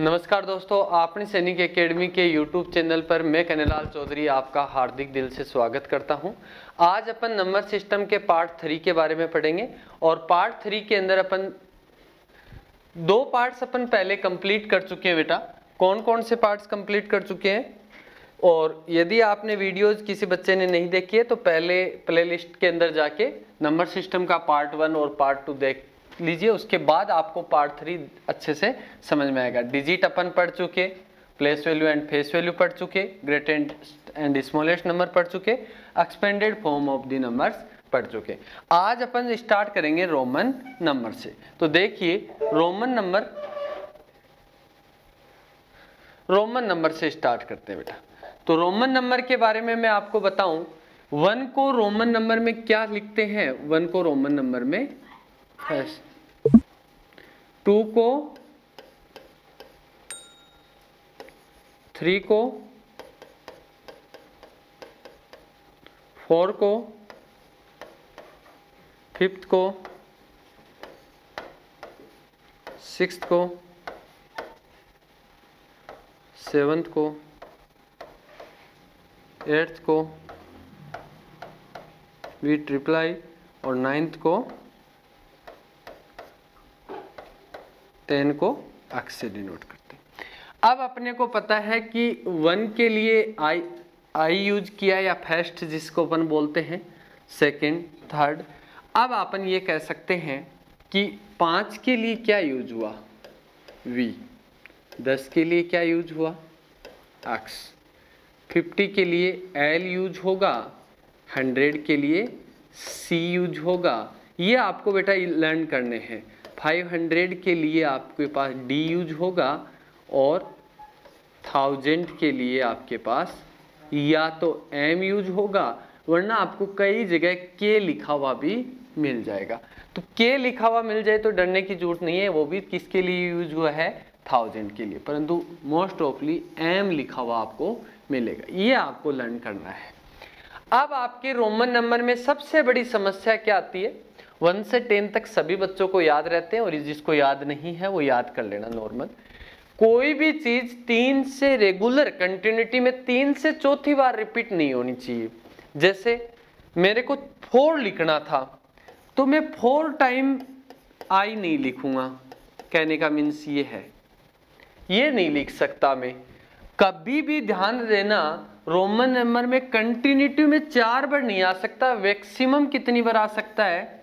नमस्कार दोस्तों, आपने सैनिक एकेडमी के यूट्यूब चैनल पर मैं कन्हैलाल चौधरी आपका हार्दिक दिल से स्वागत करता हूँ। आज अपन नंबर सिस्टम के पार्ट थ्री के बारे में पढ़ेंगे और पार्ट थ्री के अंदर अपन दो पार्ट्स अपन पहले कंप्लीट कर चुके हैं बेटा कौन कौन से पार्ट्स कंप्लीट कर चुके हैं और यदि आपने वीडियोज़ किसी बच्चे ने नहीं देखी है तो पहले प्लेलिस्ट के अंदर जाके नंबर सिस्टम का पार्ट वन और पार्ट टू देख लीजिए, उसके बाद आपको पार्ट थ्री अच्छे से समझ में आएगा। डिजिट अपन पढ़ चुके place value and face value पढ़ चुके great and and smallest number पढ़ चुके expanded form of the numbers पढ़ चुके। आज अपन स्टार्ट करेंगे रोमन नंबर से। तो देखिए रोमन नंबर रोमन नंबर से स्टार्ट करते हैं बेटा। तो रोमन नंबर के बारे में मैं आपको बताऊँ वन को रोमन नंबर में क्या लिखते हैं? वन को रोमन नंबर में टू को, थ्री को, फोर को, फिफ्थ को सिक्स को, सेवन्थ को, एट्थ को, वी ट्रिपलाई और नाइन्थ को टेन को अक्स से डिनोट करते हैं। अब अपने को पता है कि वन के लिए आई आई यूज़ किया या फ़र्स्ट जिसको अपन बोलते हैं सेकंड थर्ड अब अपन ये कह सकते हैं कि पाँच के लिए क्या यूज़ हुआ? वी दस के लिए क्या यूज़ हुआ? एक्स फिफ्टी के लिए एल यूज़ होगा। हंड्रेड के लिए सी यूज़ होगा। ये आपको बेटा लर्न करने हैं। 500 के लिए आपके पास डी यूज़ होगा और थाउज़ेंड के लिए आपके पास या तो एम यूज़ होगा, वरना आपको कई जगह के लिखा हुआ भी मिल जाएगा। तो के लिखा हुआ मिल जाए तो डरने की ज़रूरत नहीं है, वो भी किसके लिए यूज़ हुआ है? थाउज़ेंड के लिए। परंतु मोस्ट ऑफली एम लिखा हुआ आपको मिलेगा। ये आपको लर्न करना है। अब आपके रोमन नंबर में सबसे बड़ी समस्या क्या आती है? वन से टेन तक सभी बच्चों को याद रहते हैं और जिसको याद नहीं है, वो याद कर लेना नॉर्मल कोई भी चीज़ तीन से रेगुलर कंटिन्यूटी में तीन से चौथी बार रिपीट नहीं होनी चाहिए। जैसे, मेरे को फोर लिखना था तो मैं फोर टाइम आई नहीं लिखूँगा। कहने का मीन्स ये है। ये नहीं लिख सकता मैं। कभी भी ध्यान देना रोमन नंबर में कंटिन्यूटी में चार बार नहीं आ सकता मैक्सिमम कितनी बार आ सकता है?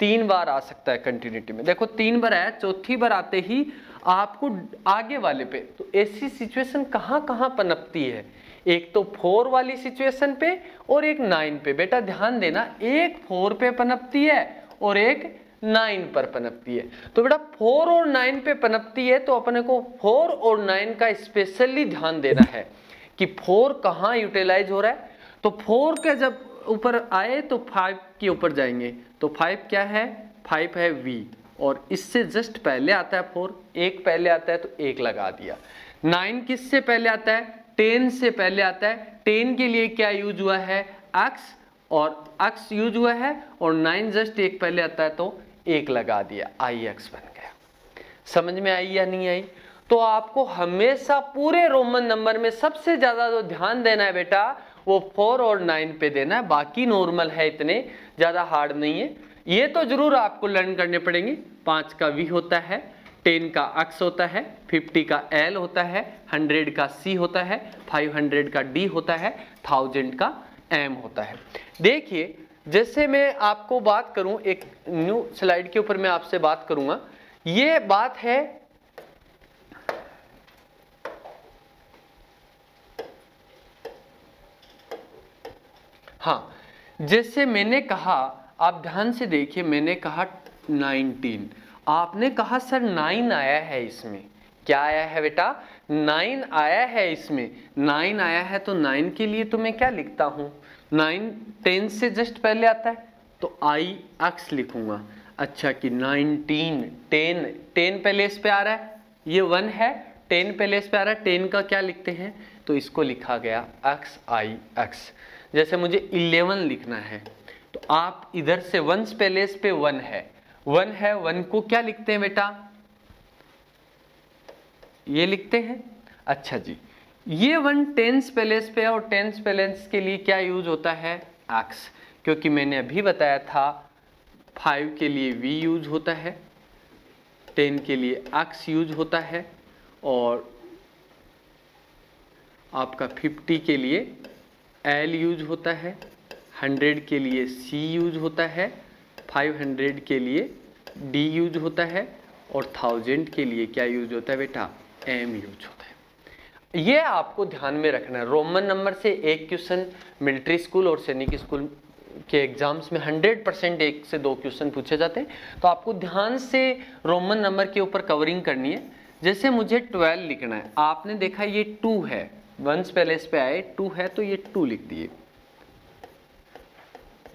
तीन बार आ सकता है कंटिन्यूटी में। देखो, तीन बार है चौथी बार आते ही आपको आगे वाले पे तो ऐसी सिचुएशन कहाँ कहाँ पनपती है? एक तो फोर वाली सिचुएशन पे और एक नाइन पे। बेटा, ध्यान देना, एक फोर पे पनपती है और एक नाइन पर पनपती है। तो बेटा फोर और नाइन पे पनपती है तो अपने को फोर और नाइन का स्पेशली ध्यान देना है कि फोर कहाँ यूटिलाइज हो रहा है। तो फोर का जब ऊपर आए तो फाइव के ऊपर जाएँगे। तो फाइव क्या है? फाइव है वी और इससे जस्ट पहले आता है फोर एक पहले आता है तो एक लगा दिया। नाइन किससे पहले आता है? टेन से पहले आता है। टेन के लिए क्या यूज़ हुआ है? एक्स और एक्स यूज़ हुआ है और नाइन जस्ट एक पहले आता है तो एक लगा दिया। आई एक्स बन गया। समझ में आई या नहीं आई? तो आपको हमेशा पूरे रोमन नंबर में सबसे ज़्यादा जो ध्यान देना है बेटा वो फोर और नाइन पे देना है, बाकी नॉर्मल है इतने, ज़्यादा हार्ड नहीं है। ये तो ज़रूर आपको लर्न करने पड़ेंगे। पाँच का वी होता है टेन का अक्स होता है फिफ्टी का एल होता है हंड्रेड का सी होता है फाइव हंड्रेड का डी होता है थाउज़ेंड का एम होता है। देखिए, जैसे मैं आपको बात करूँ, एक न्यू स्लाइड के ऊपर मैं आपसे बात करूँगा। ये बात है हाँ जैसे मैंने कहा, आप ध्यान से देखिए, मैंने कहा 19 आपने कहा, सर 9 आया है इसमें। क्या आया है बेटा? 9 आया है इसमें। 9 आया है तो 9 के लिए तो मैं क्या लिखता हूँ? 9 10 से जस्ट पहले आता है तो आई एक्स लिखूँगा। अच्छा कि 19 10 10 पहले इस पे आ रहा है, ये वन है 10 पहले इस पे आ रहा है 10 का क्या लिखते हैं? तो इसको लिखा गया एक्स, आई, एक्स। जैसे मुझे इलेवन लिखना है तो आप इधर से वंस पैलेस पे वन है। वन है, वन को क्या लिखते हैं बेटा? ये लिखते हैं? अच्छा जी। ये वन टेंस पैलेस पे और टेंस पैलेस के लिए क्या यूज़ होता है? एक्स। क्योंकि मैंने अभी बताया था, फाइव के लिए वी यूज़ होता है, टेन के लिए एक्स यूज़ होता है, और आपका फिफ्टी के लिए एल यूज़ होता है हंड्रेड के लिए सी यूज़ होता है फाइव हंड्रेड के लिए डी यूज़ होता है और थाउज़ेंड के लिए क्या यूज़ होता है बेटा? एम यूज़ होता है। ये आपको ध्यान में रखना है। रोमन नंबर से एक क्वेश्चन मिलिट्री स्कूल और सैनिक स्कूल के एग्ज़ाम्स में 100 परसेंट एक से दो क्वेश्चन पूछे जाते हैं। तो आपको ध्यान से रोमन नंबर के ऊपर कवरिंग करनी है। जैसे मुझे 12 लिखना है। आपने देखा ये 2 है। वंस पहले इस पे आए 2 है तो ये टू लिख दिए।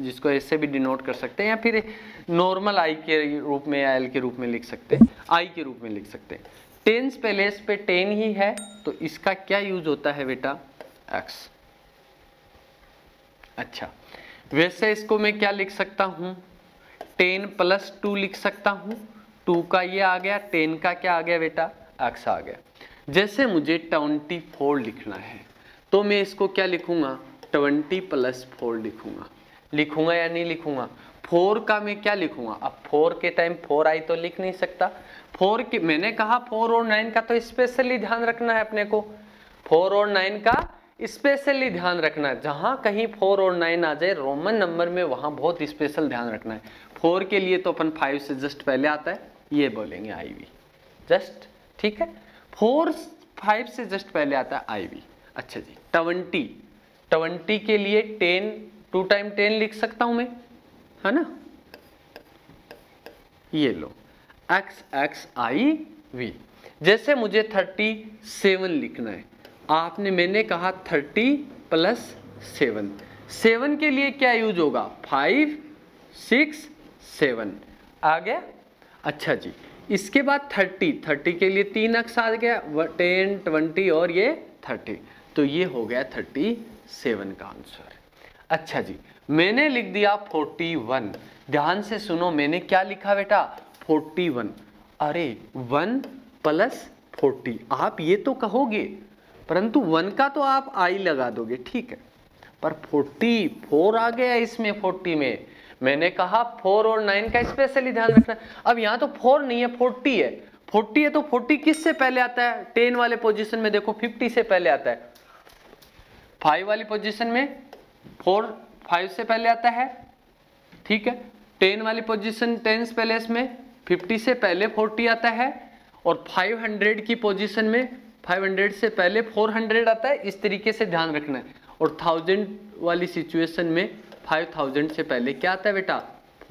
जिसको ऐसे भी डिनोट कर सकते हैं या फिर नॉर्मल आई के रूप में या एल के रूप में लिख सकते हैं, आई के रूप में लिख सकते हैं। टेंस पैलेस पे टेन ही है तो इसका क्या यूज़ होता है बेटा? एक्स। अच्छा वैसे इसको मैं क्या लिख सकता हूँ? टेन प्लस टू लिख सकता हूँ। टू का ये आ गया, टेन का क्या आ गया बेटा? एक्स आ गया। जैसे मुझे ट्वेंटी फोर लिखना है तो मैं इसको क्या लिखूँगा? ट्वेंटी प्लस फोर लिखूँगा। लिखूँगा या नहीं लिखूँगा? फोर का मैं क्या लिखूँगा? अब फोर के टाइम फोर आई तो लिख नहीं सकता। फोर की, मैंने कहा फोर और नाइन का तो स्पेशली ध्यान रखना है अपने को। फोर और नाइन का स्पेशली ध्यान रखना है। जहाँ कहीं फोर और नाइन आ जाए रोमन नंबर में वहाँ बहुत स्पेशल ध्यान रखना है। फोर के लिए तो अपन फाइव से जस्ट पहले आता है, ये बोलेंगे आई वी जस्ट ठीक है? फोर फाइव से जस्ट पहले आता है आई वी अच्छा जी, ट्वेंटी। ट्वेंटी के लिए टेन, टू टाइम टेन लिख सकता हूँ मैं, है ना? ये लो एक्स एक्स आई वी जैसे मुझे थर्टी सेवन लिखना है, आपने मैंने कहा थर्टी प्लस सेवन। सेवन के लिए क्या यूज़ होगा? Five, six, seven. आ गया? अच्छा जी इसके बाद थर्टी थर्टी के लिए तीन अक्स आ गया टेन, ट्वेंटी और ये थर्टी। तो ये हो गया थर्टी सेवन का आंसर। अच्छा जी, मैंने लिख दिया फोर्टी वन। ध्यान से सुनो, मैंने क्या लिखा बेटा? Forty one. अरे, वन प्लस फोर्टी। आप ये तो कहोगे, परंतु वन का तो आप आई लगा दोगे, ठीक है। पर फोर्टी फोर आ गया इसमें, फोर्टी में। मैंने कहा फोर और नाइन का स्पेशली ध्यान रखना अब यहाँ तो फोर नहीं है, फोर्टी है। फोर्टी है तो फोर्टी किस से पहले आता है? टेन वाले पोजीशन में देखो, फिफ्टी से पहले आता है। फाइव वाली पोजिशन में फोर फाइव से पहले आता है। ठीक है? टेन वाली पोजीशन टेंस पैलेस में फिफ्टी से पहले फोर्टी आता है। और फाइव हंड्रेड की पोजीशन में 500 से पहले 400 आता है। इस तरीके से ध्यान रखना है। और थाउज़ेंड वाली सिचुएशन में 5000 से पहले क्या आता है बेटा?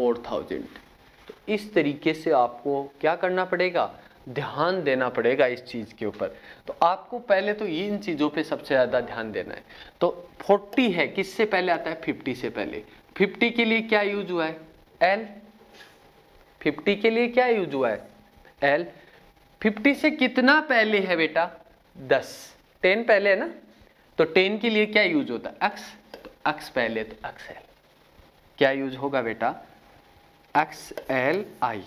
4000 तो इस तरीके से आपको क्या करना पड़ेगा? ध्यान देना पड़ेगा इस चीज़ के ऊपर। तो आपको पहले तो इन चीज़ों पे सबसे ज़्यादा ध्यान देना है। तो 40 है, किससे पहले आता है? 50 से पहले। 50 के लिए क्या यूज़ हुआ है? एल 50 के लिए क्या यूज़ हुआ है? एल 50 से कितना पहले है बेटा? दस। टेन पहले है ना? तो टेन के लिए क्या यूज़ होता है? एक्स तो एक्स पहले तो एक्स एल क्या यूज़ होगा बेटा? X L I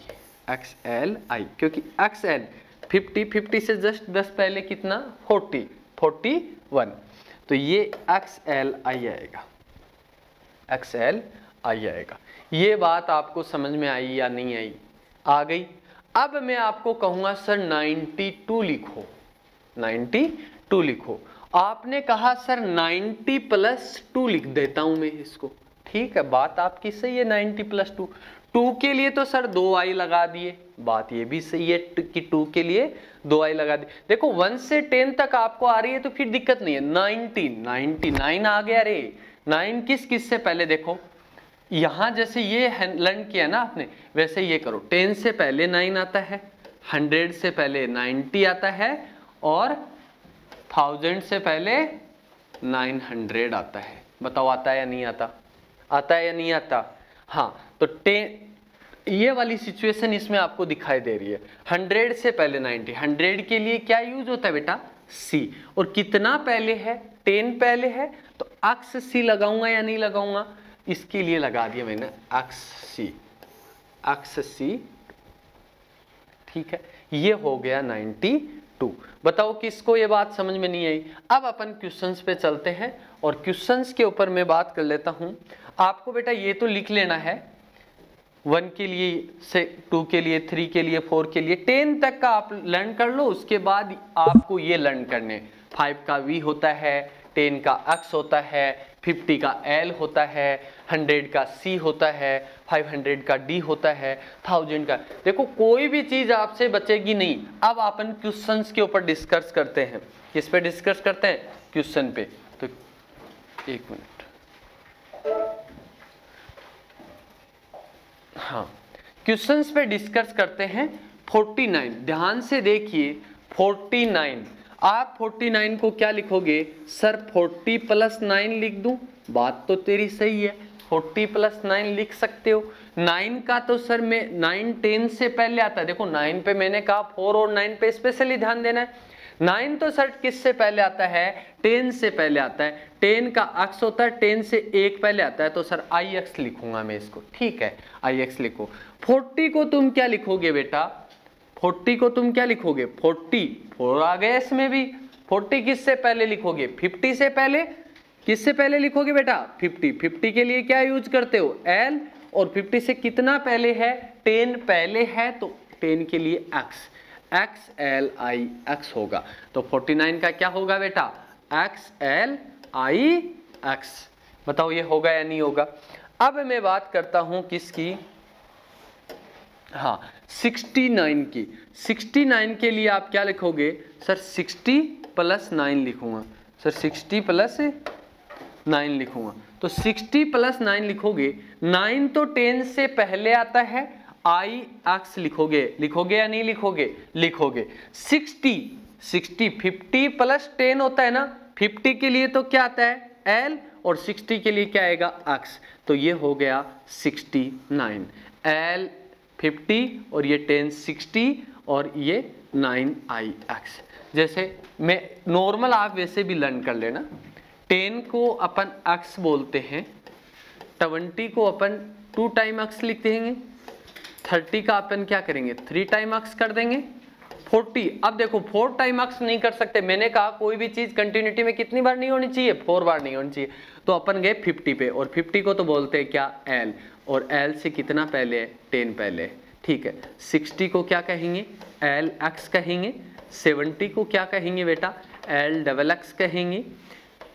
X L I क्योंकि एक्स एल फिफ्टी फिफ्टी से जस्ट दस पहले कितना? फोर्टी फोर्टी वन तो ये एक्स एल आई आएगा। एक्स एल आई आएगा। ये बात आपको समझ में आई या नहीं आई? आ गई। अब मैं आपको कहूँगा, सर 92 लिखो। 92 लिखो। आपने कहा, सर 90 प्लस टू लिख देता हूँ मैं इसको। ठीक है, बात आपकी सही है 90 प्लस टू। टू के लिए तो सर दो आई लगा दिए। बात ये भी सही है कि टू के लिए दो आई लगा दी। देखो, वन से टेन तक आपको आ रही है तो फिर दिक्कत नहीं है। नाइनटी नाइनटी नाइन आ गया रे। नाइन किस किस से पहले देखो। यहाँ जैसे ये लर्न किया ना आपने, वैसे ये करो। टेन से पहले नाइन आता है, हंड्रेड से पहले नाइनटी आता है और थाउज़ेंड से पहले नाइन हंड्रेड आता है। बताओ आता है या नहीं आता। आता है या नहीं आता? हाँ तो टेन ये वाली सिचुएशन इसमें आपको दिखाई दे रही है। हंड्रेड से पहले नाइनटी। हंड्रेड के लिए क्या यूज़ होता है बेटा? सी और कितना पहले है? टेन पहले है? तो अक्स सी लगाऊँगा या नहीं लगाऊँगा? इसके लिए लगा दिया मैंने अक्स सी अक्स सी ठीक है? ये हो गया नाइन्टी टू। बताओ किसको ये बात समझ में नहीं आई? अब अपन क्वेश्चंस पे चलते हैं और क्वेश्चंस के ऊपर मैं बात कर लेता हूँ। आपको बेटा ये तो लिख लेना है। वन के लिए से टू के लिए, थ्री के लिए, फोर के लिए, टेन तक का आप लर्न कर लो, उसके बाद आपको ये लर्न करने। फाइव का वी होता है, टेन का एक्स होता है, फिफ्टी का एल होता है, हंड्रेड का सी होता है, फाइव हंड्रेड का डी होता है, थाउज़ेंड का। देखो, कोई भी चीज़ आपसे बचेगी नहीं। अब अपन क्वेश्चन के ऊपर डिस्कस करते हैं। किस पे डिस्कस करते हैं? क्वेश्चन पे। तो एक मिनट। हाँ क्वेश्चंस पे डिस्कस करते हैं 49 ध्यान से देखिए 49 आप 49 को क्या लिखोगे? सर 40 प्लस नाइन लिख दूँ? बात तो तेरी सही है 40 प्लस नाइन लिख सकते हो। 9 का तो सर मैं 9 10 से पहले आता है। देखो 9 पे मैंने कहा 4 और 9 पे स्पेशली ध्यान देना है। नाइन तो सर किससे पहले आता है? टेन से पहले आता है। टेन का अक्स होता है, टेन से एक पहले आता है तो सर आई एक्स लिखूँगा मैं इसको। ठीक है, आई एक्स लिखो। फोर्टी को तुम क्या लिखोगे बेटा? फोर्टी को तुम क्या लिखोगे? फोर्टी। फोर आ गया इसमें भी। फोर्टी किससे पहले लिखोगे? फिफ्टी से पहले? किससे पहले लिखोगे बेटा? फिफ्टी। फिफ्टी के लिए क्या यूज़ करते हो? एल। और फिफ्टी से कितना पहले है? टेन पहले है तो टेन के लिए X X L I X होगा। तो फोर्टी नाइन का क्या होगा बेटा? एक्स एल आई एक्स बताओ ये होगा या नहीं होगा? अब मैं बात करता हूँ किसकी? हाँ 69 की। 69 के लिए आप क्या लिखोगे? सर 60 प्लस नाइन लिखूँगा। सर 60 प्लस नाइन लिखूँगा। तो 60 प्लस नाइन लिखोगे, नाइन तो 10 से पहले आता है आई एक्स लिखोगे। लिखोगे या नहीं लिखोगे? लिखोगे। 60 60 50 प्लस 10 होता है ना? 50 के लिए तो क्या आता है? एल और 60 के लिए क्या आएगा? एक्स तो ये हो गया 69 एल 50 और ये 10 60 और ये 9 आई एक्स जैसे मैं नॉर्मल आप वैसे भी लर्न कर लेना। 10 को अपन एक्स बोलते हैं 20 को अपन टू टाइम एक्स लिख देंगे। 30 का अपन क्या करेंगे? थ्री टाइम एक्स कर देंगे। 40 अब देखो, फोर टाइम एक्स नहीं कर सकते। मैंने कहा, कोई भी चीज़ कंटिन्यूटी में कितनी बार नहीं होनी चाहिए? फोर बार नहीं होनी चाहिए। तो अपन गए 50 पे, और 50 को तो बोलते हैं क्या? एल और एल से कितना पहले? टेन पहले। ठीक है। 60 को क्या कहेंगे? एल एक्स कहेंगे। 70 को क्या कहेंगे बेटा? एल डबल एक्स कहेंगे।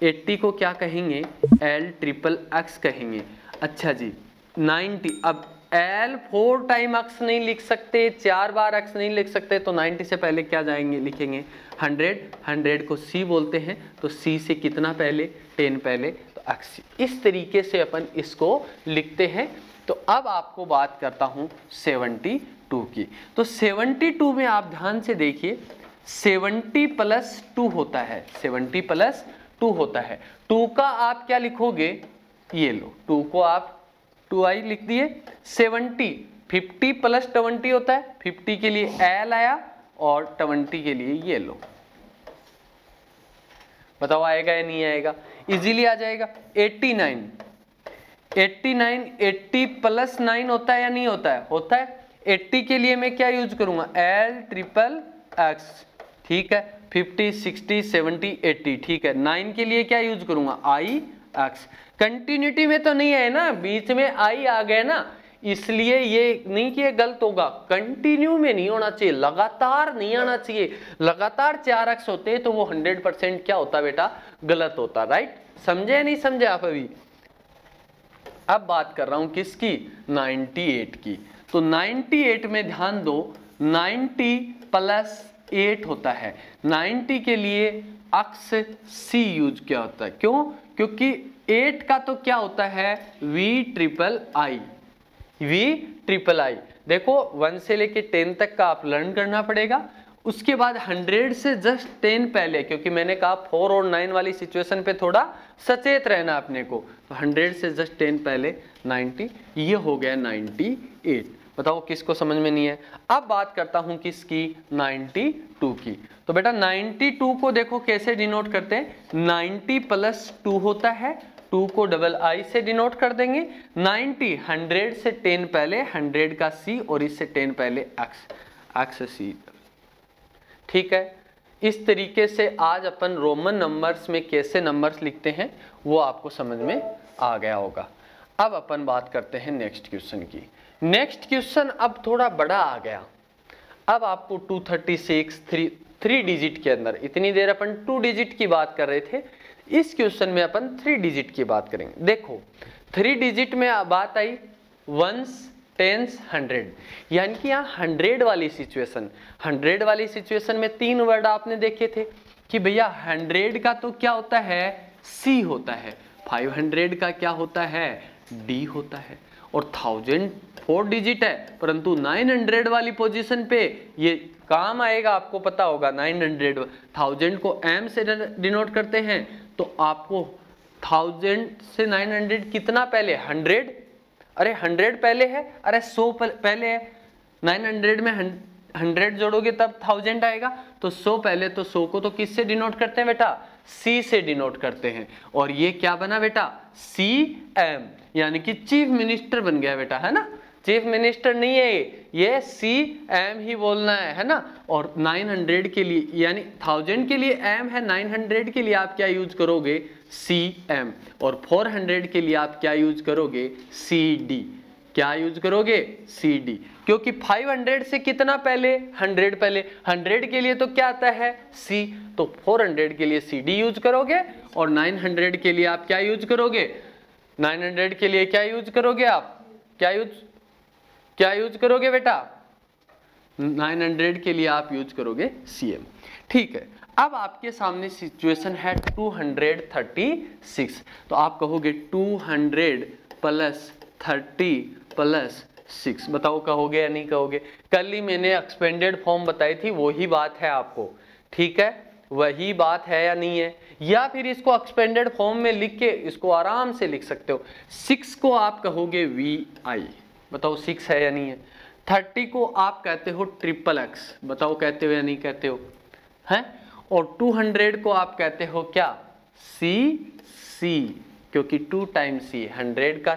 80 को क्या कहेंगे? एल ट्रिपल एक्स कहेंगे। अच्छा जी 90 अब एल फोर टाइम अक्स नहीं लिख सकते, चार बार एक्स नहीं लिख सकते तो 90 से पहले क्या जाएँगे, लिखेंगे? 100 100 को सी बोलते हैं तो सी से कितना पहले? 10 पहले तो एक्स इस तरीके से अपन इसको लिखते हैं। तो अब आपको बात करता हूँ 72 की। तो 72 में आप ध्यान से देखिए 70 प्लस टू होता है 70 प्लस टू होता है। टू का आप क्या लिखोगे? ये लो टू को आप टू आई लिख दिए सेवनटी फिफ्टी प्लस ट्वेंटी होता है, फिफ्टी के लिए एल आया और ट्वेंटी के लिए ये लो बताओ आएगा या नहीं आएगा? इजीली आ जाएगा। Eighty nine. Eighty nine, eighty plus nine होता है या नहीं होता है? होता है। एट्टी के लिए मैं क्या यूज़ करूँगा? L, triple, X. ठीक है। Fifty, sixty, seventy, eighty. ठीक है। नाइन के लिए क्या यूज़ करूँगा? आई एक्स कंटिन्यूटी में तो नहीं है ना, बीच में आई आ गए ना, इसलिए ये नहीं कि ये गलत होगा। कंटिन्यू में नहीं होना चाहिए, लगातार नहीं आना चाहिए। लगातार चार अक्स होते तो वो हंड्रेड परसेंट क्या होता बेटा? गलत होता राइट समझे नहीं समझे आप अभी? अब बात कर रहा हूँ किसकी? 98 की। तो 98 में ध्यान दो 90 प्लस 8 होता है। 90 के लिए अक्स सी यूज़ क्या होता है। क्यों? क्योंकि एट का तो क्या होता है? V triple I V triple I देखो वन से लेके टेन तक का आप लर्न करना पड़ेगा। उसके बाद हंड्रेड से जस्ट टेन पहले, क्योंकि मैंने कहा फोर और नाइन वाली सिचुएशन पे थोड़ा सचेत रहना अपने को। तो हंड्रेड से जस्ट टेन पहले नाइन्टी ये हो गया नाइन्टी एट बताओ, किसको समझ में नहीं है? अब बात करता हूँ किसकी? 92 की। तो बेटा 92 को देखो कैसे डिनोट करते हैं। 90 प्लस टू होता है टू को डबल आई से डिनोट कर देंगे। 90 100 से 10 पहले 100 का सी और इससे 10 पहले एक्स एक्स सी ठीक है? इस तरीके से आज अपन रोमन नंबर्स में कैसे नंबर्स लिखते हैं, वो आपको समझ में आ गया होगा। अब अपन बात करते हैं नेक्स्ट क्वेश्चन की। नेक्स्ट क्वेश्चन अब थोड़ा बड़ा आ गया। अब आपको 236 थ्री थ्री डिजिट के अंदर। इतनी देर अपन टू डिजिट की बात कर रहे थे, इस क्वेश्चन में अपन थ्री डिजिट की बात करेंगे। देखो थ्री डिजिट में बात आई वंस टेंस हंड्रेड यानी कि यहाँ हंड्रेड वाली सिचुएशन हंड्रेड वाली सिचुएशन में तीन वर्ड आपने देखे थे कि भैया हंड्रेड का तो क्या होता है? सी होता है। फाइव हंड्रेड का क्या होता है? डी होता है। और थाउज़ेंड फोर डिजिट है, परंतु नाइन हंड्रेड वाली पोजीशन पे ये काम आएगा, आपको पता होगा नाइन हंड्रेड थाउज़ेंड को एम से डिनोट करते हैं तो आपको थाउज़ेंड से नाइन हंड्रेड कितना पहले? हंड्रेड अरे हंड्रेड पहले है, अरे, सौ पहले है। नाइन हंड्रेड में हंड्रेड जोड़ोगे, तब थाउज़ेंड आएगा। तो सौ पहले तो सौ को तो किससे डिनोट करते हैं बेटा? सी से डिनोट करते हैं। और ये क्या बना बेटा? सी एम यानी कि चीफ मिनिस्टर बन गया बेटा, है ना? चीफ मिनिस्टर नहीं है ये। सी, एम ही बोलना है है ना? और 900 के लिए, यानी थाउज़ेंड के लिए एम है 900 के लिए आप क्या यूज़ करोगे? C, M. और 400 के लिए आप क्या यूज़ करोगे? C, D. क्या यूज़ करोगे? C, D. क्योंकि 500 से कितना पहले? 100 पहले। 100 के लिए तो क्या आता है? सी। तो 400 के लिए सी, डी यूज़ करोगे? और 900 के लिए आप क्या यूज़ करोगे? 900 के लिए क्या यूज़ करोगे आप? क्या यूज़ क्या यूज़ करोगे बेटा? 900 के लिए आप यूज़ करोगे सीएम ठीक है, अब आपके सामने सिचुएशन है 236 तो आप कहोगे 200 प्लस 30 प्लस सिक्स। बताओ कहोगे या नहीं कहोगे? कल ही मैंने एक्सपेंडेड फॉर्म बताई थी, वही बात है आपको। ठीक है, वही बात है या नहीं है? या फिर इसको एक्सपेंडेड फॉर्म में लिख के इसको आराम से लिख सकते हो। सिक्स को आप कहोगे वी आई बताओ सिक्स है या नहीं है? थर्टी को आप कहते हो ट्रिपल एक्स बताओ कहते हो या नहीं कहते हो? हैं? और टू हंड्रेड को आप कहते हो क्या? सी सी क्योंकि टू टाइम सी हंड्रेड का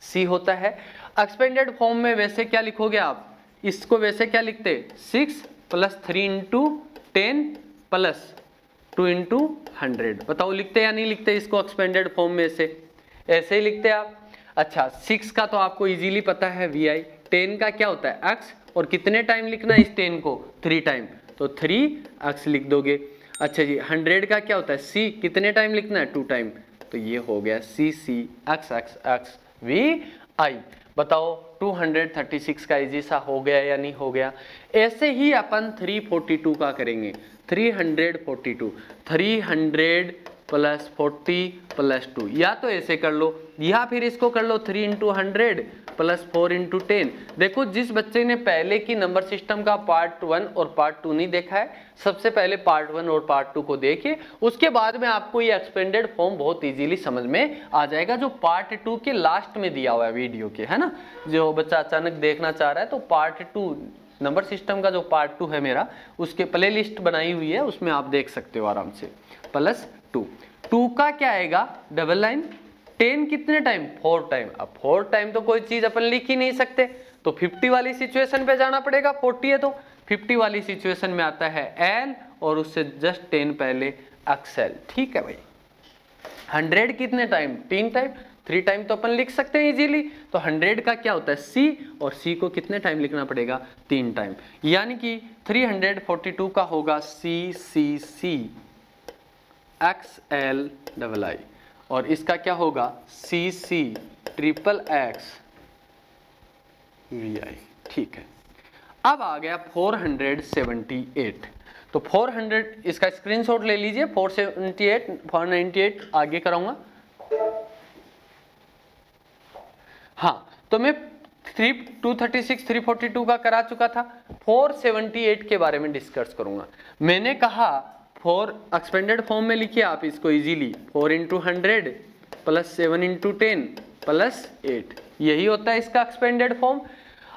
सी होता है। एक्सपेंडेड फॉर्म में वैसे क्या लिखोगे आप? इसको वैसे क्या लिखते? Six plus three into ten plus two into hundred बताओ लिखते या नहीं लिखते इसको एक्सपेंडेड फॉर्म में से? ऐसे ही लिखते आप। अच्छा सिक्स का तो आपको इजीली पता है वी आई टेन का क्या होता है? एक्स और कितने टाइम लिखना है इस टेन को? थ्री टाइम तो थ्री एक्स लिख दोगे। अच्छा जी हंड्रेड का क्या होता है? सी कितने टाइम लिखना है? टू टाइम तो ये हो गया C C X X X V I बताओ 236 का इजी सा हो गया या नहीं हो गया? ऐसे ही अपन 342 का करेंगे। 342 300 प्लस फोर्टी प्लस टू या तो ऐसे कर लो। या फिर इसको कर लो three into hundred plus four into ten देखो, जिस बच्चे ने पहले की नंबर सिस्टम का पार्ट वन और पार्ट टू नहीं देखा है, सबसे पहले पार्ट वन और पार्ट टू को देखिए। उसके बाद में आपको ये एक्सपेंडेड फॉर्म बहुत इजीली समझ में आ जाएगा, जो पार्ट टू के लास्ट में दिया हुआ है वीडियो के, है ना? जो बच्चा अचानक देखना चाह रहा है तो पार्ट टू नंबर सिस्टम का जो पार्ट टू है मेरा, उसके प्ले लिस्ट बनाई हुई है, उसमें आप देख सकते हो आराम से। प्लस टू टू का क्या आएगा? डबल लाइन टेन कितने टाइम? Four time. अब फोर टाइम तो कोई चीज़ अपन लिख ही नहीं सकते। तो फिफ्टी वाली सिचुएशन पे जाना पड़ेगा, फोर्टी है तो। फिफ्टी वाली सिचुएशन में आता है एल और उससे जस्ट टेन पहले एक्सेल ठीक है भाई। हंड्रेड कितने टाइम? तीन टाइम। थ्री टाइम तो अपन लिख सकते हैं इजीली तो हंड्रेड का क्या होता है? सी और सी को कितने टाइम लिखना पड़ेगा? तीन टाइम। यानी कि थ्री हंड्रेड फोर्टी टू का होगा C C C X L double I और इसका क्या होगा? C C triple X V I ठीक है। अब आ गया 478 तो 400 इसका स्क्रीनशॉट ले लीजिए। 478 498 आगे कराऊँगा। हाँ तो मैं three two thirty six three forty two का करा चुका था। 478 के बारे में डिस्कस करूँगा। मैंने कहा फोर एक्सपेंडेड फॉर्म में लिखिए आप इसको easily four into hundred plus seven into ten plus eight यही होता है इसका एक्सपेंडेड फॉर्म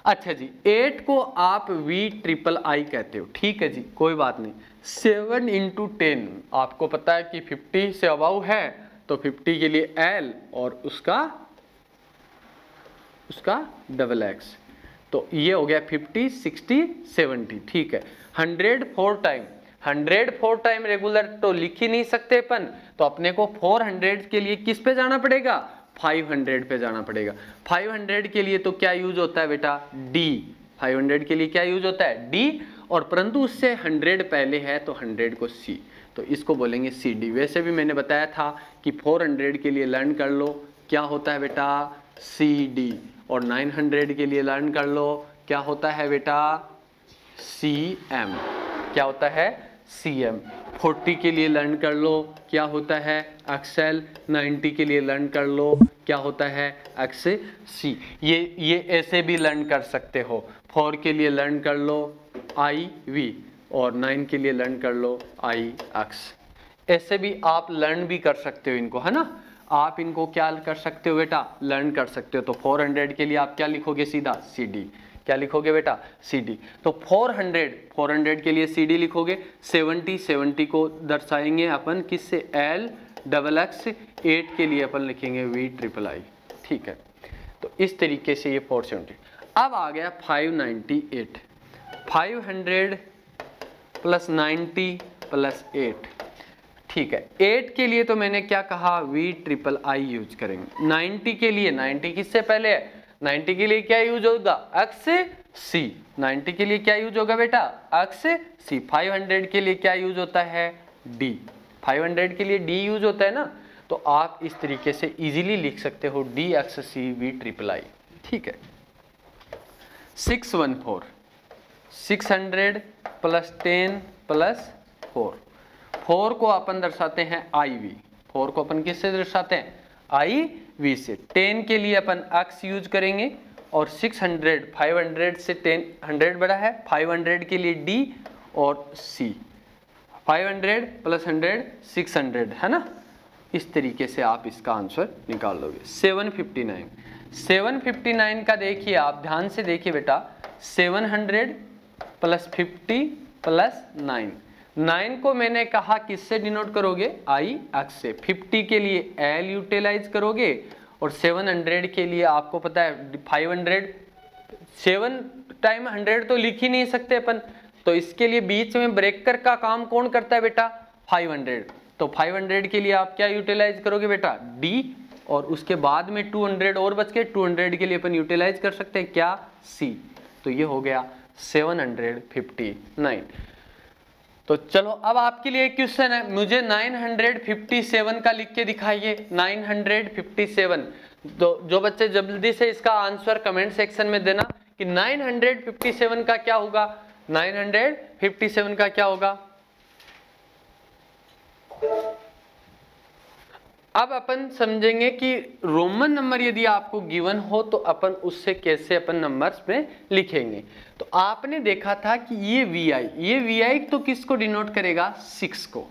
अच्छा जी एट को आप वी ट्रिपल आई कहते हो। ठीक है जी, कोई बात नहीं। सेवन इंटू टेन आपको पता है कि फिफ्टी से अबाउ है तो फिफ्टी के लिए एल और उसका उसका डबल एक्स तो ये हो गया फिफ्टी सिक्सटी सेवेंटी ठीक है। Hundred four time hundred four time regular तो लिख ही नहीं सकते अपन। तो अपने को फोर हंड्रेड के लिए किस पे जाना पड़ेगा? फाइव हंड्रेड पे जाना पड़ेगा। फाइव हंड्रेड के लिए तो क्या यूज़ होता है बेटा? डी। फाइव हंड्रेड के लिए क्या यूज़ होता है? डी। और परंतु उससे हंड्रेड पहले है तो हंड्रेड को सी। तो इसको बोलेंगे सी डी। वैसे भी मैंने बताया था कि फोर हंड्रेड के लिए लर्न कर लो। क्या होता है बेटा? C D. और नाइन हंड्रेड के लिए लर्न कर लो। क्या होता है बेटा? C M. क्या होता है? सी एम फोर्टी के लिए लर्न कर लो, क्या होता है? एक्सेल नाइन्टी के लिए लर्न कर लो, क्या होता है? एक्से सी ये ये ऐसे भी लर्न कर सकते हो। फोर के लिए लर्न कर लो आई वी और नाइन के लिए लर्न कर लो आई एक्स ऐसे भी आप लर्न भी कर सकते हो इनको, है ना? आप इनको क्या कर सकते हो बेटा? लर्न कर सकते हो। तो 400 के लिए आप क्या लिखोगे सीधा? सी डी क्या लिखोगे बेटा? सी डी तो 400 400 के लिए सी डी लिखोगे 70 70 को दर्शाएँगे अपन किससे? एल डबल एक्स एट के लिए अपन लिखेंगे वी ट्रिपल आई ठीक है? तो इस तरीके से ये फोर सेवेंटी अब आ गया 598 500 प्लस 90 प्लस 8 ठीक है? 8 के लिए तो मैंने क्या कहा? वी ट्रिपल आई यूज़ करेंगे. 90 के लिए 90 किससे पहले है? 90 के लिए क्या यूज़ होगा? एक्स सी। 90 के लिए क्या यूज़ होगा बेटा? एक्स सी। 500 के लिए क्या यूज़ होता है? डी। 500 के लिए डी यूज़ होता है ना? तो आप इस तरीके से इजीली लिख सकते हो D X C V triple I. ठीक है? Six one four. Six hundred plus ten plus four. Four को अपन दर्शाते हैं आई वी। फोर को अपन किससे दर्शाते हैं? आई वी से टेन के लिए अपन एक्स यूज़ करेंगे और सिक्स हंड्रेड, फाइव हंड्रेड से टेन, हंड्रेड बड़ा है, फाइव हंड्रेड के लिए डी और C. Five hundred plus hundred, six hundred, है ना? इस तरीके से आप इसका आंसर निकाल लोगे। Seven fifty nine. Seven fifty nine का देखिए, आप ध्यान से देखिए बेटा, seven hundred plus fifty plus nine. Nine को मैंने कहा, किससे डिनोट करोगे? आई एक्स से। फिफ्टी के लिए एल यूटिलाइज करोगे और सेवन हंड्रेड के लिए आपको पता है five hundred seven time hundred तो लिख ही नहीं सकते अपन। तो इसके लिए बीच में ब्रेकर का काम कौन करता है बेटा? फाइव हंड्रेड तो फाइव हंड्रेड के लिए आप क्या यूटिलाइज करोगे बेटा? डी और उसके बाद में टू हंड्रेड और बच के टू हंड्रेड के लिए अपन यूटिलाइज कर सकते हैं। क्या? सी तो ये हो गया सेवन हंड्रेड फिफ्टी नाइन तो चलो, अब आपके लिए क्वेश्चन है, मुझे 957 का लिख के दिखाइए 957 तो जो बच्चे जल्दी से इसका आंसर कमेंट सेक्शन में देना कि 957 का क्या होगा? 957 का क्या होगा? अब अपन समझेंगे कि रोमन नंबर यदि आपको गिवन हो तो अपन उससे कैसे अपन नंबर्स में लिखेंगे? तो आपने देखा था कि ये वी आई ये वी आई तो किसको डिनोट करेगा? सिक्स को।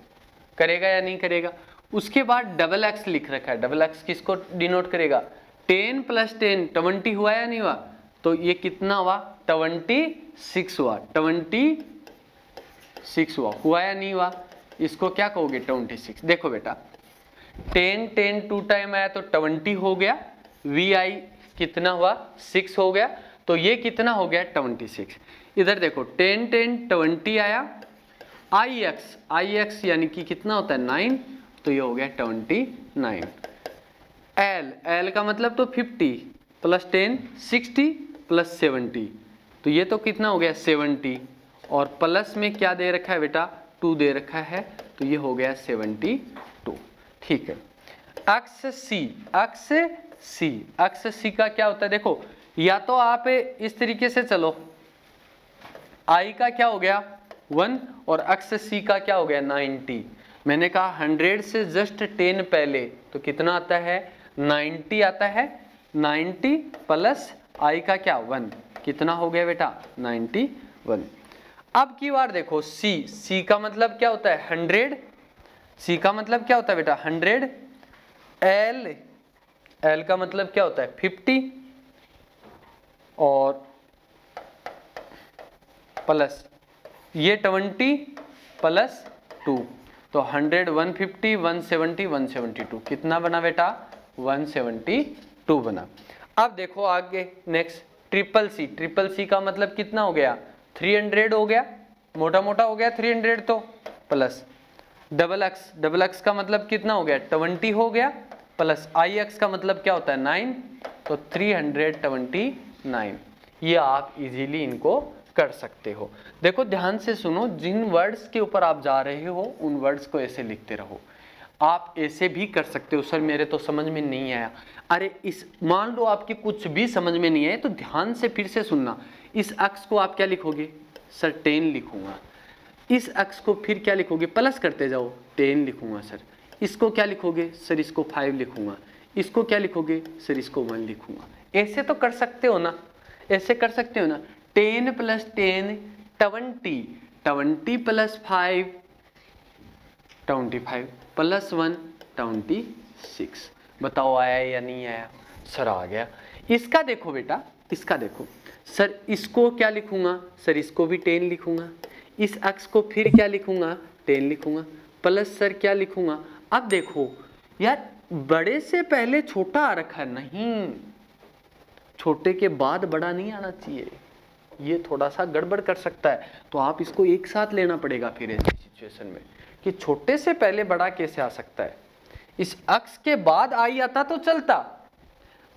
करेगा या नहीं करेगा? उसके बाद डबल एक्स लिख रखा है। डबल एक्स किसको डिनोट करेगा? टेन प्लस टेन ट्वेंटी हुआ या नहीं हुआ? तो ये कितना हुआ? ट्वेंटी सिक्स हुआ। ट्वेंटी सिक्स हुआ। हुआ या नहीं हुआ? इसको क्या कहोगे? ट्वेंटी सिक्स देखो बेटा टेन टेन, टू टाइम आया तो ट्वेंटी हो गया। वी आई कितना हुआ? सिक्स हो गया। तो ये कितना हो गया? Twenty six. इधर देखो, टेन टेन, ट्वेंटी आया। आई एक्स आई एक्स यानी कि कितना होता है? नाइन। तो ये हो गया ट्वेंटी नाइन। एल एल का मतलब तो fifty plus ten, sixty plus seventy. तो ये तो कितना हो गया? सेवेंटी। और प्लस में क्या दे रखा है बेटा? टू दे रखा है। तो ये हो गया सेवेंटी। ठीक है। X C X C X C का क्या होता है? देखो, या तो आप इस तरीके से चलो। आई का क्या हो गया? वन, और अक्स सी का क्या हो गया? नाइनटी। मैंने कहा, हंड्रेड से जस्ट टेन पहले तो कितना आता है? नाइन्टी आता है। नाइन्टी प्लस आई का क्या? वन। कितना हो गया बेटा? Ninety one. अब की बार देखो सी सी का मतलब क्या होता है? हंड्रेड सी का मतलब क्या होता है बेटा? हंड्रेड। एल एल का मतलब क्या होता है? फिफ्टी। और प्लस ये ट्वेंटी प्लस टू तो hundred, one fifty, one seventy one seventy two कितना बना बेटा? वन सेवेंटी टू बना। अब देखो आगे next triple C triple C का मतलब कितना हो गया? थ्री हंड्रेड हो गया। मोटा मोटा हो गया 300 तो। Plus double X double X का मतलब कितना हो गया? 20 हो गया, प्लस आई एक्स का मतलब क्या होता है? नाइन तो 329 ये आप इजीली इनको कर सकते हो। देखो, ध्यान से सुनो, जिन वर्ड्स के ऊपर आप जा रहे हो, उन वर्ड्स को ऐसे लिखते रहो। आप ऐसे भी कर सकते हो, सर, मेरे तो समझ में नहीं आया। अरे, इस, मान लो आपकी कुछ भी समझ में नहीं आए तो ध्यान से फिर से सुनना। इस अक्स को आप क्या लिखोगे? सर, टेन लिखूँगा। इस अक्स को फिर क्या लिखोगे? प्लस करते जाओ। टेन लिखूँगा, सर। इसको क्या लिखोगे? सर, इसको फाइव लिखूँगा। इसको क्या लिखोगे? सर, इसको वन लिखूँगा। ऐसे तो कर सकते हो ना? ऐसे कर सकते हो ना? Ten plus ten, twenty. Twenty plus five, twenty five plus one, twenty six. बताओ, आया या नहीं आया? सर, आ गया। इसका देखो बेटा, इसका देखो। सर, इसको क्या लिखूँगा? सर, इसको भी टेन लिखूँगा। इस अक्स को फिर क्या लिखूँगा? टेन लिखूँगा। प्लस सर क्या लिखूँगा? अब देखो, यार, बड़े से पहले छोटा आ रखा नहीं। छोटे के बाद बड़ा नहीं आना चाहिए। ये थोड़ा सा गड़बड़ कर सकता है। तो आप इसको एक साथ लेना पड़ेगा फिर ऐसी सिचुएशन में कि छोटे से पहले बड़ा कैसे आ सकता है। इस अक्स के बाद आई आता तो चलता,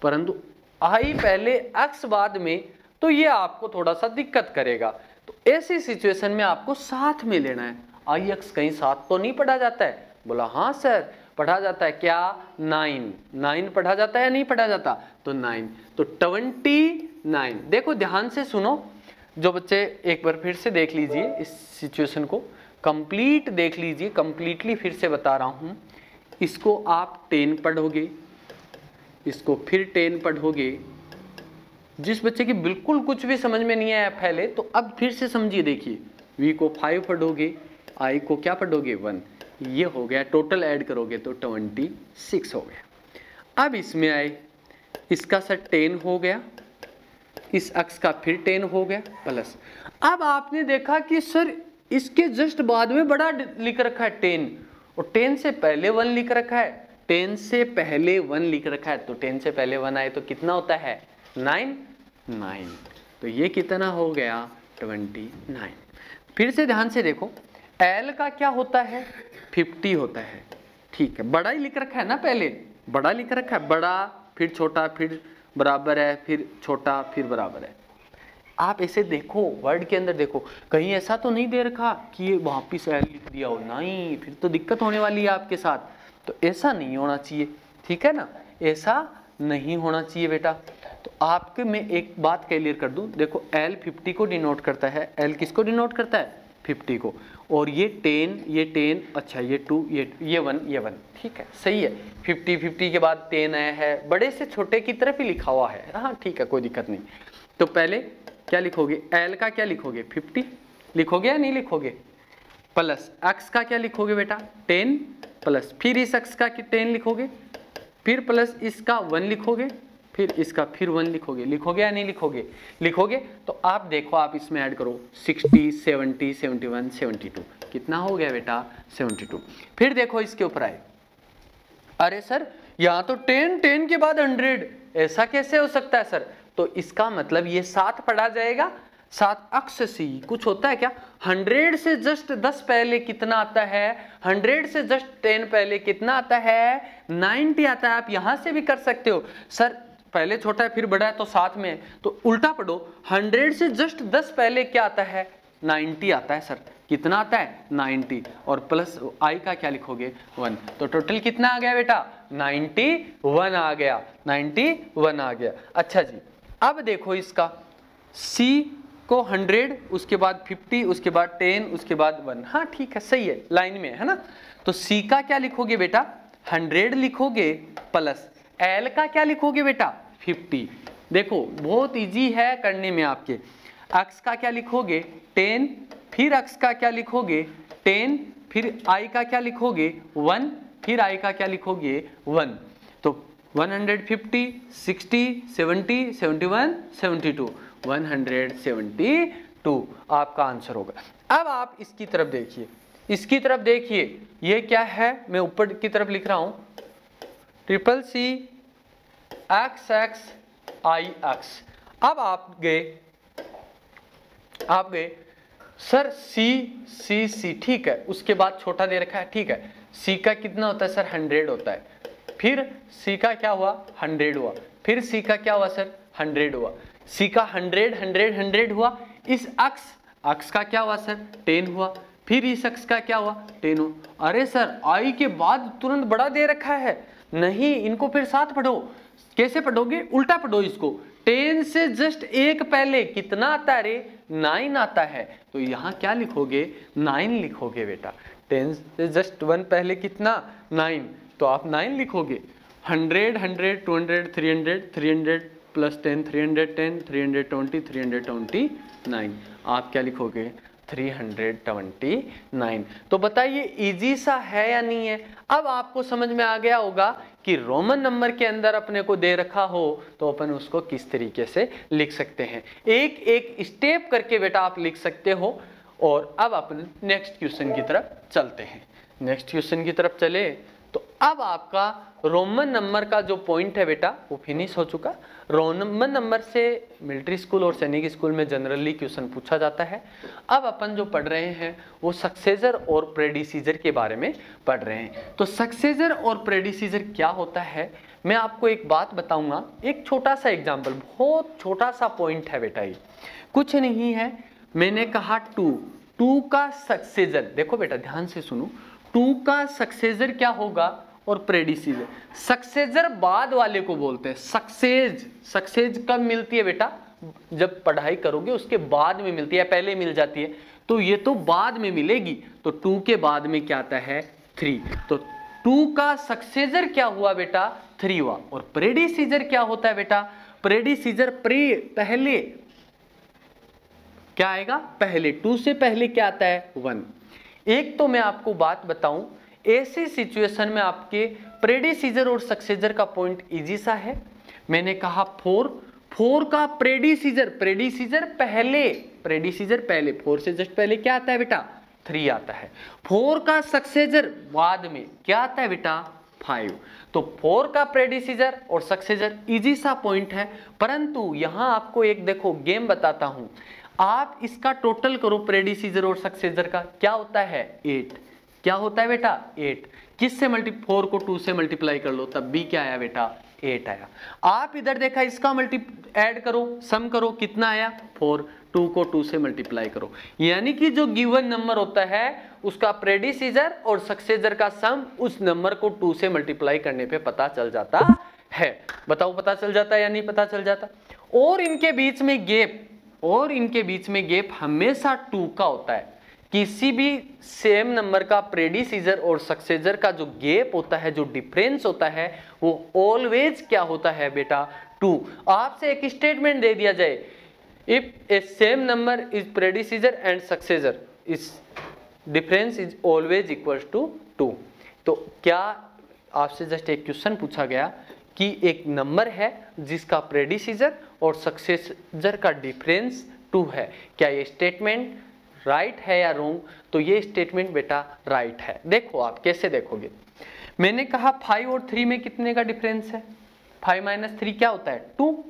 परंतु आई पहले अक्स बाद में तो ये आपको थोड़ा सा दिक्कत करेगा। तो ऐसी सिचुएशन में आपको साथ में लेना है। आई अक्स कहीं साथ तो नहीं पढ़ा जाता है? बोला हाँ सर। पढ़ा जाता है क्या? नाइन। नाइन पढ़ा जाता है या नहीं पढ़ा जाता? तो नाइन। तो ट्वेंटी नाइन देखो, ध्यान से सुनो। जो बच्चे एक बार फिर से देख लीजिए इस सिचुएशन को। कंप्लीट देख लीजिए। कंप्लीटली फिर से बता रहा हूँ। इसको आप टेन पढ़ोगे। इसको फिर टेन पढ़ोगे। जिस बच्चे की बिल्कुल कुछ भी समझ में नहीं आया पहले तो अब फिर से समझिए देखिए वी को फाइव पढ़ोगे आई को क्या पढ़ोगे? वन ये हो गया टोटल ऐड करोगे तो ट्वेंटी सिक्स हो गया। अब इसमें आए, इसका सर टेन हो गया, इस अक्स का फिर टेन हो गया प्लस अब आपने देखा कि सर इसके जस्ट बाद में बड़ा लिख रखा है टेन और टेन से पहले वन लिख रखा है टेन से पहले वन लिख रखा है तो टेन से पहले वन आए तो कितना होता है? नाइन? नाइन। तो ये कितना हो गया? Twenty nine. फिर से ध्यान से देखो एल का क्या होता है? फिफ्टी होता है। ठीक है, बड़ा ही लिख रखा है ना पहले? बड़ा लिख रखा है। बड़ा, फिर छोटा, फिर बराबर है, फिर छोटा, फिर बराबर है। आप ऐसे देखो, वर्ड के अंदर देखो। कहीं ऐसा तो नहीं दे रखा कि ये वापिस एल लिख दिया हो। नहीं, फिर तो दिक्कत होने वाली है आपके साथ। तो ऐसा नहीं होना चाहिए। ठीक है ना? ऐसा नहीं होना चाहिए बेटा। तो आपके मैं एक बात क्लियर कर दूँ, देखो एल फिफ्टी को डिनोट करता है। एल किसको डिनोट करता है? फिफ्टी को। और ये टेन ये टेन अच्छा ये टू ये ये वन ये वन ठीक है, सही है। फिफ्टी फिफ्टी के बाद टेन आया है, बड़े से छोटे की तरफ़ ही लिखा हुआ है। हाँ ठीक है, कोई दिक्कत नहीं। तो पहले क्या लिखोगे? एल का क्या लिखोगे? फिफ्टी लिखोगे या नहीं लिखोगे? प्लस एक्स का क्या लिखोगे बेटा? टेन प्लस फिर इस एक्स का टेन लिखोगे? फिर प्लस इसका वन लिखोगे? फिर इसका फिर वन लिखोगे। लिखोगे या नहीं लिखोगे? लिखोगे तो आप देखो आप इसमें ऐड करो। 60, 70, 71, 72 कितना हो गया बेटा? 72 फिर देखो इसके ऊपर आए। अरे सर यहाँ तो 10 10 के बाद 100 ऐसा कैसे हो सकता है सर? तो इसका मतलब ये सात पढ़ा जाएगा। सात अक्स सी कुछ होता है क्या? हंड्रेड से जस्ट दस पहले कितना आता है? हंड्रेड से जस्ट टेन पहले कितना आता है? नाइनटी आता है। आप यहाँ से भी कर सकते हो। सर पहले छोटा है, फिर बड़ा है तो साथ में तो उल्टा पढ़ो, हंड्रेड से जस्ट दस पहले क्या आता है? नाइनटी आता है, सर। कितना आता है? नाइनटी और प्लस आई का क्या लिखोगे? वन। तो टोटल कितना आ गया बेटा? नाइनटी वन आ गया। नाइनटी वन आ गया। अच्छा जी, अब देखो इसका। सी को 100 उसके बाद 50 उसके बाद टेन, उसके बाद वन। हाँ ठीक है, सही है, लाइन में है ना? तो सी का क्या लिखोगे बेटा? 100 लिखोगे प्लस L का क्या लिखोगे बेटा? 50 देखो बहुत इजी है करने में आपके। X का क्या लिखोगे? 10 फिर x का क्या लिखोगे? 10 फिर आई का क्या लिखोगे? 1 फिर आई का क्या लिखोगे? 1 150, 60, 70, 71, 72, 172 आपका आंसर होगा। अब आप इसकी तरफ़ देखिए। इसकी तरफ़ देखिए। ये क्या है? मैं ऊपर की तरफ़ लिख रहा हूँ। Triple C X X I X अब आप गए आप गए। सर सी सी सी ठीक है। उसके बाद छोटा दे रखा है, ठीक है। सी का कितना होता है, सर? हंड्रेड होता है। फिर सी का क्या हुआ? हंड्रेड हुआ। फिर सी का क्या हुआ, सर? हंड्रेड हुआ। सी का हंड्रेड हंड्रेड हंड्रेड हुआ। इस अक्स अक्स का क्या हुआ, सर? टेन हुआ। फिर इस अक्स का क्या हुआ? टेन हुआ। अरे, सर आई के बाद तुरंत बड़ा दे रखा है। नहीं, इनको फिर साथ पढ़ो। कैसे पढ़ोगे? उल्टा पढ़ो इसको। टेन से जस्ट एक पहले कितना आता है रे? नाइन आता है। तो यहाँ क्या लिखोगे? नाइन लिखोगे बेटा। टेन से जस्ट वन पहले कितना? नाइन। तो आप नाइन लिखोगे। Hundred hundred, two hundred, three hundred three hundred, plus ten, three hundred, ten, three hundred, twenty, three hundred, twenty, nine. आप क्या लिखोगे? 329 तो बताइए इजी सा है या नहीं है? अब आपको समझ में आ गया होगा कि रोमन नंबर के अंदर अपने को दे रखा हो तो अपन उसको किस तरीके से लिख सकते हैं। एक एक स्टेप करके बेटा आप लिख सकते हो, और अब अपन नेक्स्ट क्वेश्चन की तरफ़ चलते हैं। नेक्स्ट क्वेश्चन की तरफ़ चले तो अब आपका रोमन नंबर का जो पॉइंट है बेटा, वो फिनिश हो चुका। रोमन नंबर से मिलिट्री स्कूल और सैनिक स्कूल में जनरली क्वेश्चन पूछा जाता है। अब अपन जो पढ़ रहे हैं, वो सक्सेजर और प्रेडिसीजर के बारे में पढ़ रहे हैं। तो सक्सेजर और प्रेडिसीजर क्या होता है? मैं आपको एक बात बताऊँगा। एक छोटा सा एग्ज़ाम्पल बहुत छोटा सा पॉइंट है बेटा ये। कुछ नहीं है। मैंने कहा टू टू का सक्सेजर देखो बेटा, ध्यान से सुनो। टू का सक्सेजर क्या होगा? और प्रेडिसीजर सक्सेजर बाद वाले को बोलते हैं। सक्सेज सक्सेज कब मिलती है बेटा? जब पढ़ाई करोगे, उसके बाद में मिलती है पहले मिल जाती है। तो ये तो बाद में मिलेगी। तो टू के बाद में क्या आता है? थ्री तो टू का सक्सेजर क्या हुआ बेटा? थ्री हुआ। और प्रेडिसीजर क्या होता है बेटा? प्रेडिसीजर प्रे पहले। क्या आएगा? पहले। टू से पहले क्या आता है? वन एक तो मैं आपको बात बताऊँ, ऐसी सिचुएशन में आपके प्रेडिसीजर और सक्सेजर का पॉइंट इजी सा है। मैंने कहा फोर फोर का प्रेडिसीजर प्रेडिसीजर पहले प्रेडिसीजर पहले फोर से जस्ट पहले क्या आता है बेटा? थ्री आता है। फोर का सक्सेजर बाद में क्या आता है बेटा? फाइव तो फोर का प्रेडिसीजर और सक्सेजर इजी सा पॉइंट है, परंतु यहाँ आपको एक देखो गेम बताता हूँ। आप इसका टोटल करो प्रेडिसीजर और सक्सेजर का। क्या होता है? एट क्या होता है बेटा? एट किस से मल्टी फोर को टू से मल्टीप्लाई कर लो, तब भी क्या आया बेटा? एट आया। आप इधर देखा इसका मल्टी ऐड करो सम करो, कितना आया? फोर टू को टू से मल्टीप्लाई करो। यानी कि जो गिवन नंबर होता है, उसका प्रेडिसीजर और सक्सेजर का सम उस नंबर को टू से मल्टीप्लाई करने पे पता चल जाता है। बताओ, पता चल जाता है या नहीं पता चल जाता? और इनके बीच में गेप और इनके बीच में गेप हमेशा टू का होता है। किसी भी सेम नंबर का प्रेडिसीजर और सक्सेजर का जो गेप होता है, जो डिफरेंस होता है, वो ऑलवेज क्या होता है बेटा? टू आपसे एक स्टेटमेंट दे दिया जाए। If a same number is predecessor and successor is difference is always equal to two तो क्या आपसे जस्ट एक क्वेश्चन पूछा गया कि एक नंबर है जिसका प्रेडिसीजर और सक्सेसर का डिफरेंस टू है। क्या ये स्टेटमेंट राइट है या रोंग तो ये स्टेटमेंट बेटा राइट है। देखो आप कैसे देखोगे। मैंने कहा फाइव और थ्री में कितने का डिफरेंस है? फाइव माइनस थ्री क्या होता है? टू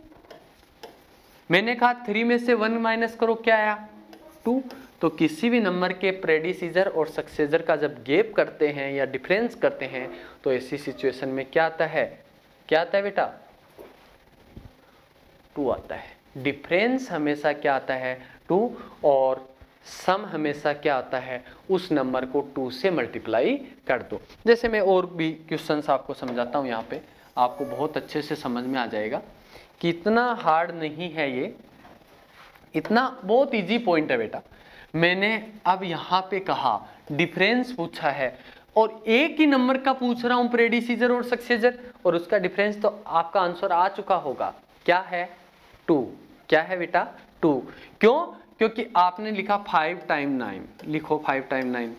मैंने कहा थ्री में से वन माइनस करो, क्या आया? टू तो किसी भी नंबर के प्रेडिसीजर और सक्सेसर का जब गेप करते हैं या डिफरेंस करते हैं तो ऐसी सिचुएशन में क्या आता है? क्या आता है बेटा? टू आता है। डिफरेंस हमेशा क्या आता है? टू और सम हमेशा क्या आता है? उस नंबर को टू से मल्टीप्लाई कर दो। जैसे मैं और भी क्वेश्चंस आपको समझाता हूँ यहाँ पे, आपको बहुत अच्छे से समझ में आ जाएगा कि इतना हार्ड नहीं है ये। इतना बहुत इजी पॉइंट है बेटा। मैंने अब यहाँ पे कहा डिफरेंस पूछा है और एक ही नंबर का पूछ रहा हूँ प्रेडिसीजर और सक्सेजर और उसका डिफरेंस तो आपका आंसर आ चुका होगा। क्या है? टू। क्या है बेटा? टू। क्यों? क्योंकि आपने लिखा फाइव टाइम नाइन लिखो फाइव टाइम नाइन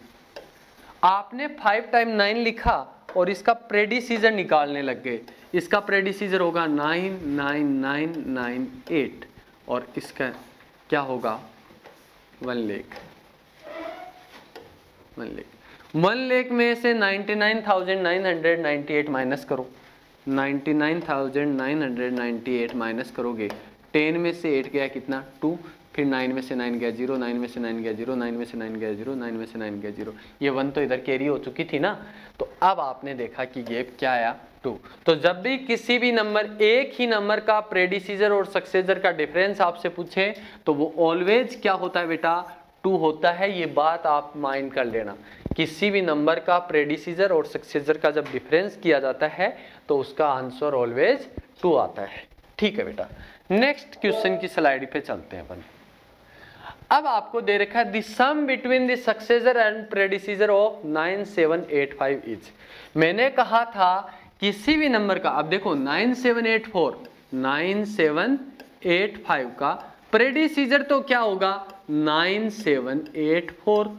आपने फाइव टाइम नाइन लिखा और इसका प्रेडिसीजर निकालने लग गए। इसका प्रेडिसीजर होगा nine nine nine nine eight और इसका क्या होगा? वन लेख वन लेख वन लेख में से ninety nine thousand nine hundred ninety eight minus करो। Ninety nine thousand nine hundred ninety eight minus करोगे। टेन में से एट गया कितना? टू, फिर नाइन में से नाइन गया ज़ीरो, नाइन में से नाइन गया ज़ीरो, नाइन में से नाइन गया ज़ीरो, नाइन में से नाइन गया ज़ीरो। ये वन तो इधर कैरी हो चुकी थी ना? तो अब आपने देखा कि गेप क्या आया? टू। तो जब भी किसी भी नंबर, एक ही नंबर का प्रेडिसीजर और सक्सेसर का डिफरेंस आपसे पूछे तो वो ऑलवेज क्या होता है बेटा? टू होता है, ये बात आप माइंड कर लेना। किसी भी नंबर का प्रेडिसीजर और सक्सेसर का जब डिफरेंस किया जाता है तो उसका आंसर ऑलवेज टू आता है। ठीक है बेटा? नेक्स्ट क्वेश्चन की स्लाइड पे चलते हैं अपन। अब आपको दे रखा है sum between the successor and predecessor of 9785 is मैंने कहा था किसी भी नंबर का, अब देखो 9784 9785 का प्रेडिसीजर तो क्या होगा? 9784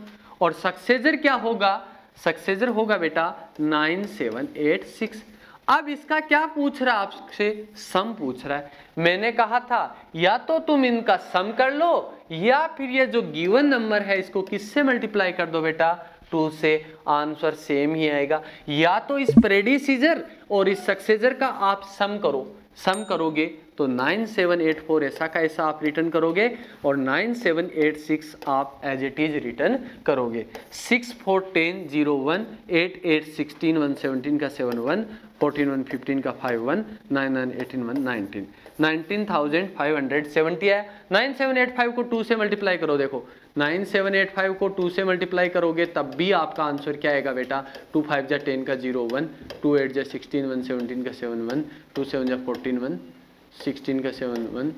और सक्सेसर क्या होगा? सक्सेसर होगा बेटा 9786 अब इसका क्या पूछ रहा है आपसे? सम पूछ रहा है। मैंने कहा था, या तो तुम इनका सम कर लो, या फिर ये जो गिवन नंबर है, इसको किससे मल्टीप्लाई कर दो बेटा? टू से। आंसर सेम ही आएगा। या तो इस प्रेडिसीजर और इस सक्सेजर का आप सम करो। सम करोगे। तो 9784 ऐसा का ऐसा आप रिटर्न करोगे और 9786 आप एज इट इज़ रिटर्न करोगे। 6 four ten zero one eight eight sixteen one seventeen का seven one fourteen one fifteen का five one nine nine eighteen one nineteen nineteen thousand five hundred seventy है। Nine seven eight five को two से multiply करो, देखो। Nine seven eight five को two से multiply करोगे, तब भी आपका आंसर क्या आएगा बेटा? टू फाइव जा टेन का ज़ीरो वन टू एट जा सिक्सटीन वन सेवनटीन का सेवन वन टू सेवन जा फोर्टीन वन सिक्सटीन का सेवन वन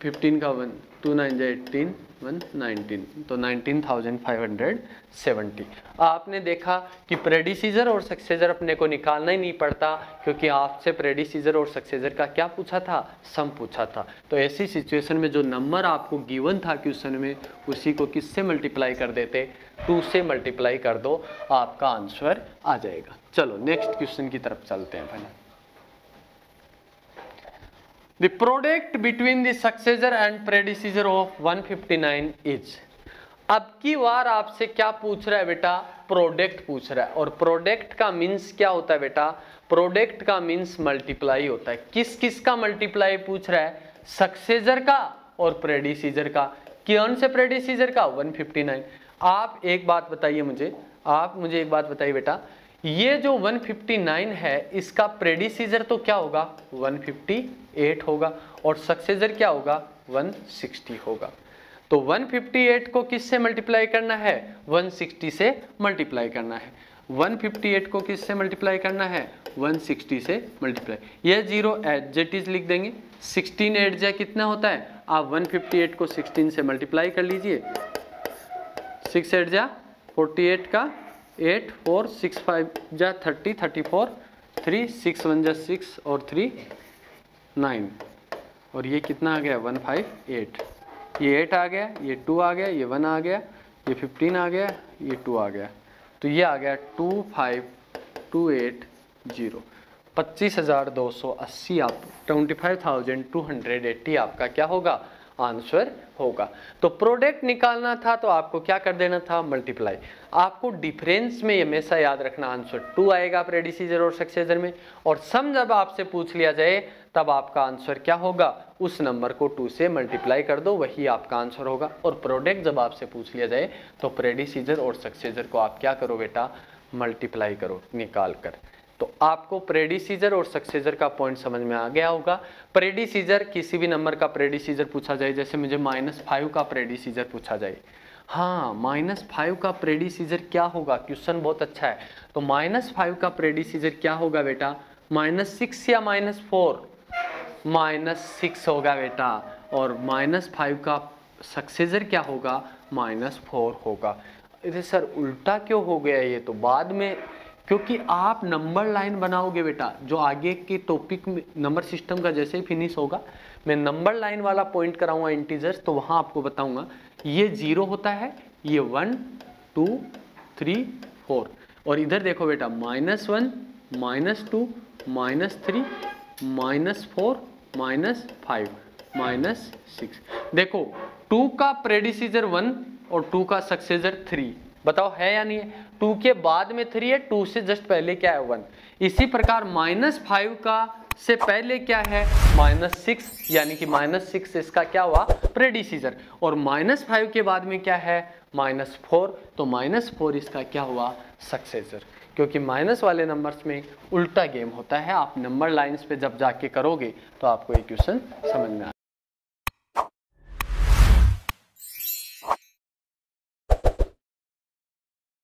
फिफ्टीन का वन टू नाइन जा एट्टीन वन नाइनटीन तो nineteen thousand five hundred seventy आपने देखा कि प्रेडिसीजर और सक्सेजर अपने को निकालना ही नहीं पड़ता, क्योंकि आपसे प्रेडिसीजर और सक्सेजर का क्या पूछा था? सम पूछा था। तो ऐसी सिचुएशन में जो नंबर आपको गिवन था क्वेश्चन में, उसी को किससे मल्टीप्लाई कर देते? टू से मल्टीप्लाई कर दो, आपका आंसर आ जाएगा। चलो नेक्स्ट क्वेश्चन की तरफ़ चलते हैं पहले। The product between the successor and predecessor of 159 is, अब की बार आपसे क्या पूछ रहा है बेटा? प्रोडक्ट पूछ रहा है। और प्रोडक्ट का मीन्स क्या होता है बेटा? प्रोडक्ट का मीन्स मल्टीप्लाई होता है। किस किस का मल्टीप्लाई पूछ रहा है? सक्सेजर का और प्रेडिसीजर का। कौन से प्रेडिसीजर का? 159 आप एक बात बताइए मुझे। आप मुझे एक बात बताइए बेटा। ये जो 159 है, इसका प्रेडिसीजर तो क्या होगा? 158 होगा और सक्सेसर क्या होगा? 160 होगा। तो 158 को किससे मल्टीप्लाई करना है? 160 से मल्टीप्लाई करना है। 158 को किससे मल्टीप्लाई करना है? 160 से मल्टीप्लाई यह ज़ीरो इज़ लिख देंगे। 16 एट जा कितना होता है? आप 158 को 16 से मल्टीप्लाई कर लीजिए। 6 एट जा 48 का एट फोर सिक्स फाइव जा thirty thirty four three six one जा सिक्स और थ्री नाइन और ये कितना आ गया? वन फाइव एट ये एट आ गया, ये टू आ गया, ये वन आ गया, ये फिफ्टीन आ गया, ये टू आ गया. तो ये आ गया two five two eight zero पच्चीस हज़ार दो सौ अस्सी आप twenty five thousand two hundred eighty आपका क्या होगा? आंसर होगा। तो प्रोडक्ट निकालना था तो आपको क्या कर देना था? मल्टीप्लाई। आपको डिफरेंस में हमेशा याद रखना आंसर टू आएगा प्रेडिसीजर और सक्सेजर में। और सम जब आपसे पूछ लिया जाए, तब आपका आंसर क्या होगा? उस नंबर को टू से मल्टीप्लाई कर दो, वही आपका आंसर होगा। और प्रोडक्ट जब आपसे पूछ लिया जाए तो प्रेडिसीजर और सक्सेजर को आप क्या करो बेटा? मल्टीप्लाई करो, निकाल कर। तो आपको प्रेडिसीजर और सक्सेजर का पॉइंट समझ में आ गया होगा। प्रेडिसीजर किसी भी नंबर का प्रेडिसीजर पूछा जाए, जैसे मुझे माइनस फाइव का प्रेडिसीजर पूछा जाए। हाँ माइनस फाइव का प्रेडिसीजर क्या होगा? क्वेश्चन बहुत अच्छा है। तो माइनस फाइव का प्रेडिसीजर क्या होगा बेटा? माइनस सिक्स या माइनस फोर माइनस सिक्स होगा बेटा। और माइनस फाइव का सक्सेजर क्या होगा? माइनस फोर होगा। अरे सर, उल्टा क्यों हो गया ये? तो बाद में क्योंकि आप नंबर लाइन बनाओगे बेटा, जो आगे के टॉपिक में नंबर सिस्टम का जैसे ही फिनिश होगा, मैं नंबर लाइन वाला पॉइंट कराऊँगा इंटीजर्स तो वहाँ आपको बताऊँगा, ये ज़ीरो होता है, ये वन टू थ्री फोर और इधर देखो बेटा minus one minus two minus three minus four minus five minus six देखो टू का प्रेडिसीजर वन और टू का सक्सेजर थ्री बताओ, है या नहीं है? टू के बाद में थ्री है टू से जस्ट पहले क्या है वन इसी प्रकार माइनस फाइव का से पहले क्या है माइनस सिक्स यानी कि माइनस सिक्स इसका क्या हुआ प्रेडिसीजर और माइनस फाइव के बाद में क्या है माइनस फोर तो माइनस फोर इसका क्या हुआ सक्सेसर क्योंकि माइनस वाले नंबर्स में उल्टा गेम होता है, आप नंबर लाइंस पे जब जाके करोगे तो आपको ये क्वेश्चन समझ में आ